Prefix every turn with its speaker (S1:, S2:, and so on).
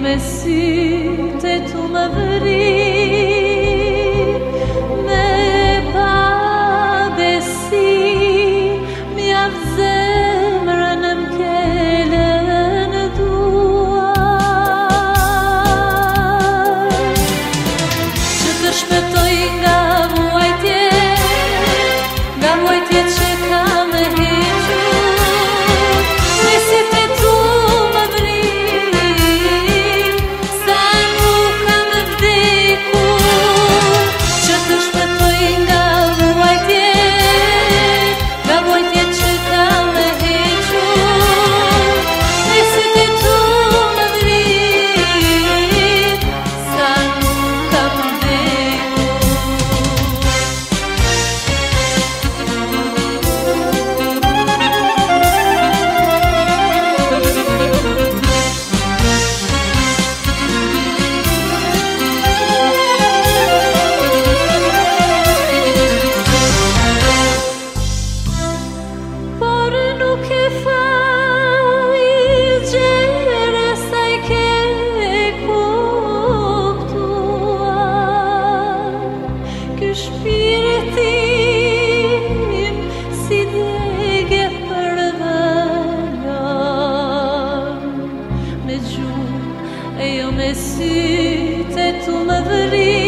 S1: mais si t'es tout ma. με εσύ τε του με βρει.